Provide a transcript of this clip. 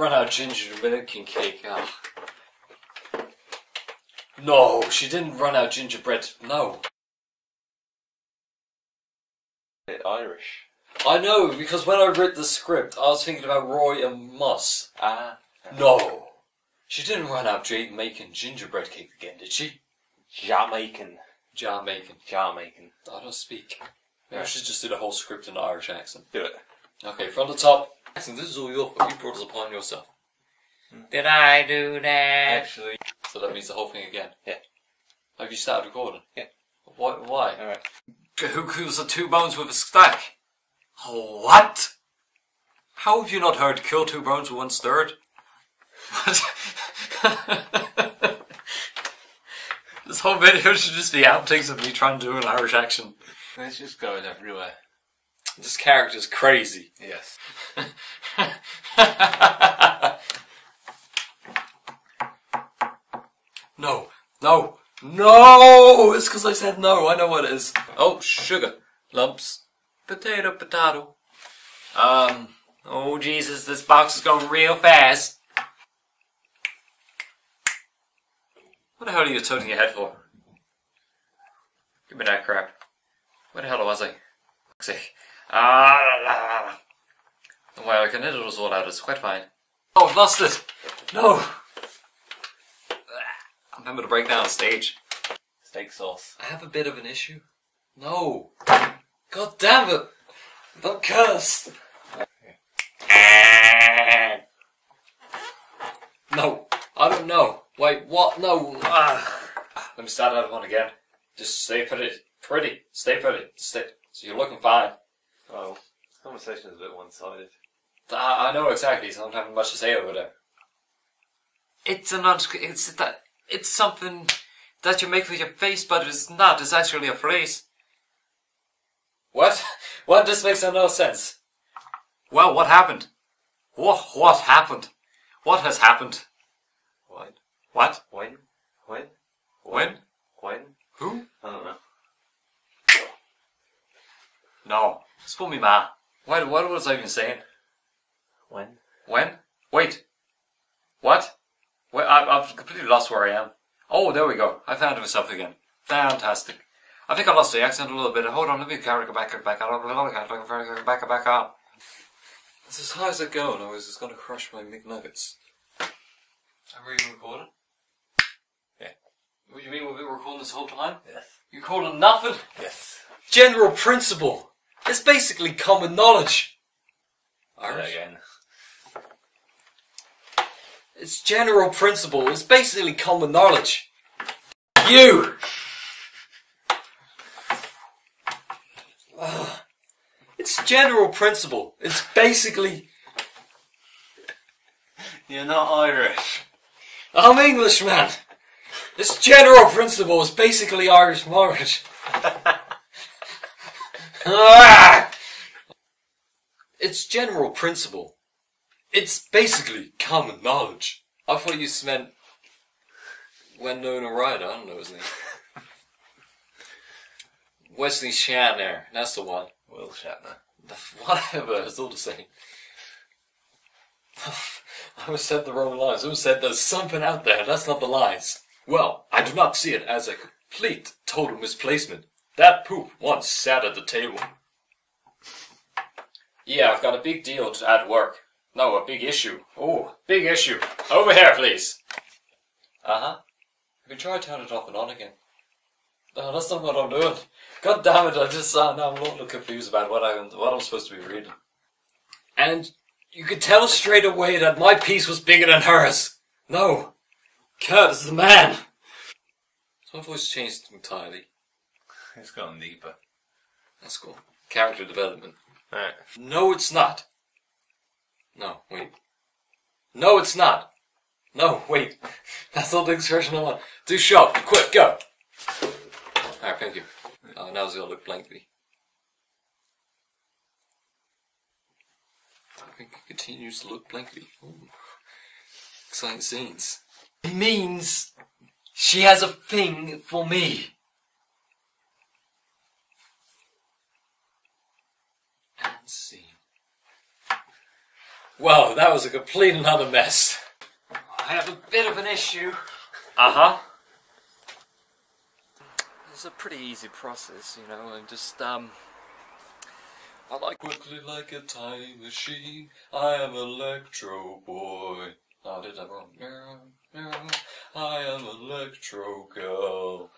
run out of gingerbread cake. Ah. No, she didn't run out gingerbread. No. Bit Irish. I know, because when I read the script, I was thinking about Roy and Moss. Ah. No. She didn't run out making gingerbread cake again, did she? Jamaican. Jamaican. Jamaican. I don't speak. Maybe I should just do the whole script in an Irish accent. Do it. Okay, from the top. Accent, this is all your fault. You brought us upon yourself. Did I do that? Actually. So that means the whole thing again. Yeah. Have you started recording? Yeah. Why? Why? Alright. Who kills the two bones with a stack? What? How have you not heard kill two bones with one stirred? What? this whole video should just be outtakes of me trying to do an Irish accent. It's just going everywhere. This character's crazy. Yes. no, no, no! It's because I said no. I know what it is. Oh, sugar lumps, potato, potato. Um, oh Jesus, this box is going real fast. What the hell are you tilting your head for? Give me that crap. Where the hell was I? Fuck's sake. Ah, la, la, la. Well, I can edit us all out. It's quite fine. Oh, I've lost it. No. Remember to break down the stage. Steak sauce. I have a bit of an issue. No. God damn it. Don't curse. No. I don't know. Wait, what? No. Ah. Let me start that one again. Just stay pretty. Pretty. Stay pretty. Stay. So you're looking fine. This conversation is a bit one sided. I, I know exactly, so I don't have much to say over there. It's an un- it's that it's something that you make with your face, but it's not. It's actually a phrase. What? What? This makes no sense. Well, what happened? What what happened? What has happened? What? What? When? When? When? When? Who? I don't know. No. It's for me, ma. What? What was I even saying? When? When? Wait. What? Wait, I, I've completely lost where I am. Oh, there we go. I found myself again. Fantastic. I think I lost the accent a little bit. Hold on, let me carry it back, back out. Back, back, back up. It's as high as I go, and I was just going to crush my McNuggets. Are we even recording? Yeah. What do you mean we've been recording this whole time? Yes. You called it nothing? Yes. General principle. It's basically common knowledge. Irish. again. It's general principle. It's basically common knowledge. You. Ugh. It's general principle. It's basically. You're not Irish. I'm English, man. It's general principle. It's basically Irish marriage. It's general principle. It's basically common knowledge. I thought you meant when known a rider. I don't know his name. Wesley Shatner. That's the one. Will Shatner. Whatever. It's all the same. I almost said the wrong lines. I said there's something out there. That's not the lines. Well, I do not see it as a complete total misplacement. That poop once sat at the table. Yeah, I've got a big deal to, at work. No, a big issue. Oh, big issue. Over here, please. Uh huh. Have you try turning it off and on again? No, that's not what I'm doing. God damn it! I just uh, now I'm a little confused about what I'm what I'm supposed to be reading. And you could tell straight away that my piece was bigger than hers. No, Kurt is the man. So my voice changed entirely. It's gone deeper. That's cool. Character development. Alright. No, it's not. No, wait. No, it's not. No, wait. That's not the expression I want. Do sharp. Quick, go. Alright, thank you. Oh, now it's gonna look blankly. I think it continues to look blankly. Ooh. Exciting scenes. It means she has a thing for me. And scene. Wow, that was a complete another mess. I have a bit of an issue. Uh huh. It's a pretty easy process, you know. I'm just um. I like Quickly like a time machine, I am Electro Boy. I did that wrong. I am Electro Girl.